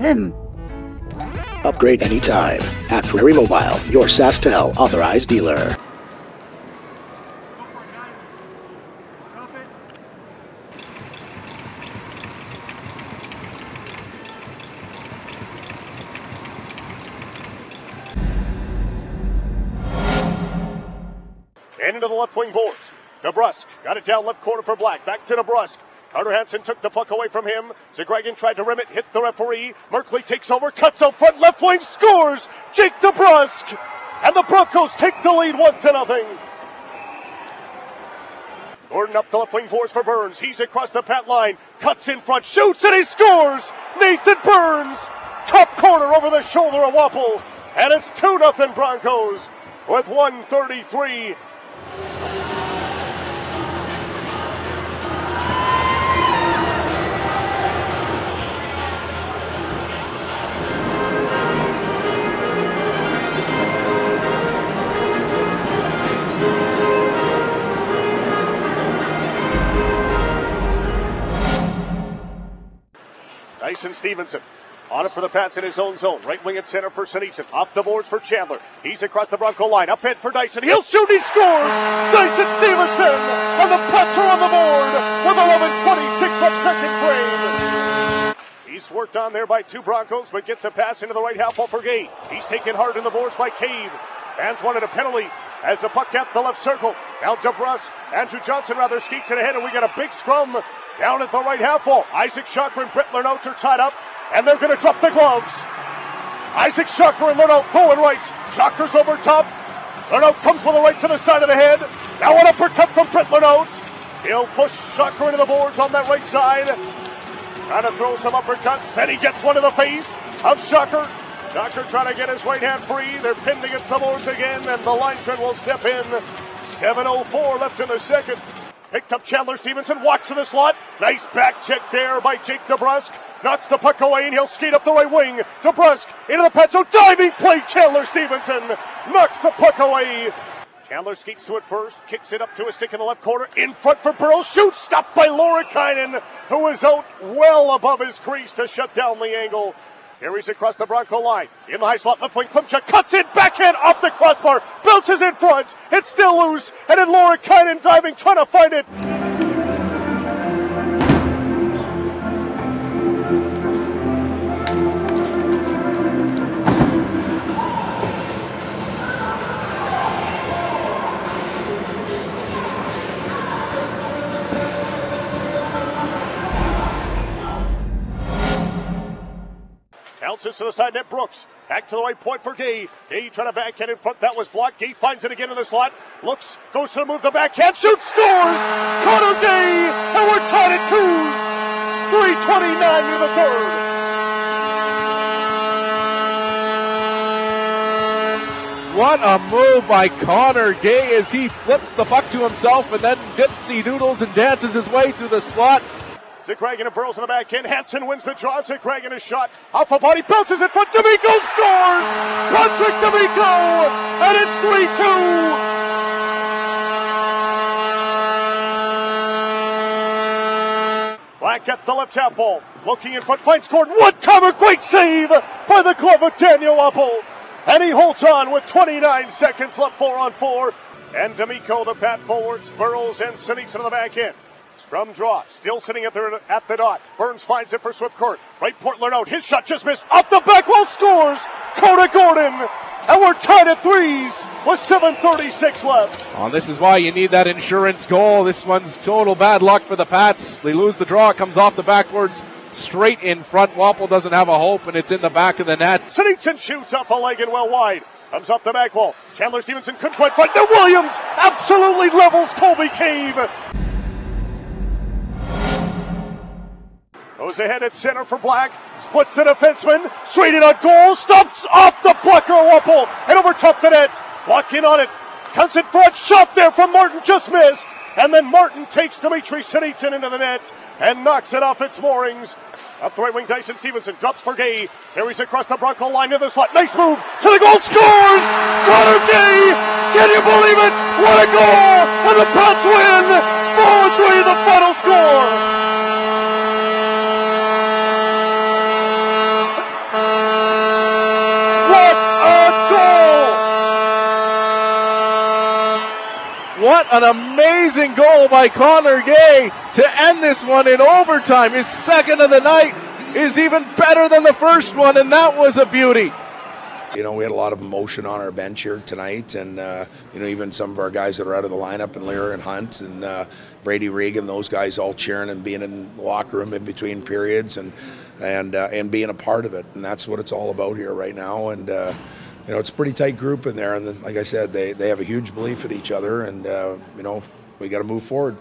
him. Upgrade anytime at Prairie Mobile, your SaskTel authorized dealer. And into the left wing boards. DeBrusk got it down left corner for Black. Back to DeBrusk. Carter Hansen took the puck away from him. Zagragan tried to rim it, hit the referee. Merkley takes over, cuts out front, left wing, scores! Jake DeBrusk! And the Broncos take the lead one to nothing. Gordon up the left wing boards for Burns. He's across the pat line, cuts in front, shoots, and he scores! Nathan Burns! Top corner over the shoulder of Wapple. And it's 2 0 Broncos with 133 Dyson Stevenson. On it for the Pats in his own zone. Right wing at center for Sinitsyn. Off the boards for Chandler. He's across the Bronco line. Up head for Dyson. He'll shoot. He scores. Dyson Stevenson. And the Pats are on the board with 11.26 left second frame. He's worked on there by two Broncos, but gets a pass into the right half wall for Gate. He's taken hard in the boards by Cave. Fans wanted a penalty as the puck at the left circle. Now DeBrusk, Andrew Johnson rather skates it ahead, and we got a big scrum down at the right half wall. Isaac Shocker and Brett Lernout are tied up, and they're going to drop the gloves. Isaac Shocker and Lernout pulling right. Shocker's over top. Lernout comes with a right to the side of the head. Now an uppercut from Brett Lernout. He'll push Shocker into the boards on that right side. Trying to throw some uppercuts. Then he gets one to the face of Shocker. Shocker trying to get his right hand free. They're pinned against the boards again, and the linesman will step in. 7.04 left in the second. Picked up Chandler Stephenson, walks to the slot. Nice back check there by Jake DeBrusk. Knocks the puck away and he'll skate up the right wing. DeBrusk into the Petso. Diving play, Chandler Stephenson. Knocks the puck away. Chandler skates to it first, kicks it up to a stick in the left corner. In front for Burrow. Shoots, stopped by Laurikainen, who is out well above his crease to shut down the angle. Carries across the Bronco line. In the high slot, left wing, Klimchuk cuts it, backhand off the crossbar. Bounces in front. It's still loose. And then Laurikainen diving, trying to find it. Bounces to the side net. Brooks back to the right point for Gay. Gay trying to backhand in front. That was blocked. Gay finds it again in the slot. Looks, goes to the move. The backhand shoots, scores. Connor Gay, and we're tied at twos. 3:29 in the third. What a move by Connor Gay as he flips the puck to himself and then dipsy doodles and dances his way through the slot. Zakragan and Burrows in the back end. Hansen wins the draw. Zakragan is shot. Alpha body. Bounces it front. D'Amico scores! Patrick D'Amico! And it's 3-2. Black at the left half wall. Looking in front. Finds Gordon. One timer. Great save by the glove of Daniel Wapple. And he holds on with 29 seconds left. Four on four. And D'Amico, the pat forwards. Burrows and Sinitz in the back end. Scrum draw, still sitting at the, at the dot. Burns finds it for Swift Court. Right Portland out. His shot just missed. Off the back wall scores. Coda Gordon. And we're tied at threes with 7.36 left. Oh, this is why you need that insurance goal. This one's total bad luck for the Pats. They lose the draw. It comes off the backwards straight in front. Wapple doesn't have a hope, and it's in the back of the net. Sinington shoots up a leg and well wide. Comes off the back wall. Chandler Stephenson couldn't quite find. The Williams absolutely levels Colby Cave. Goes ahead at center for Black. Splits the defenseman. In on goal. Stops off the blocker. Wapple. And over top the net. Block in on it. Comes in front. Shot there from Martin. Just missed. And then Martin takes Dimitri Sinitsyn into the net and knocks it off its moorings. Up the right wing, Dyson Stevenson drops for Gay. Carries across the Bronco line to the slot. Nice move to the goal. Scores! Connor Gay! Can you believe it? What a goal! And the Pats win! 4-3 the final score. What an amazing goal by Connor Gay to end this one in overtime. His second of the night is even better than the first one, and that was a beauty. You know, we had a lot of emotion on our bench here tonight, and uh, you know, even some of our guys that are out of the lineup, and Lear and Hunt and uh, Brady Regan, those guys all cheering and being in the locker room in between periods, and and uh, and being a part of it, and that's what it's all about here right now. And uh, you know, it's a pretty tight group in there, and then, like I said, they they have a huge belief in each other, and uh, you know, we got to move forward.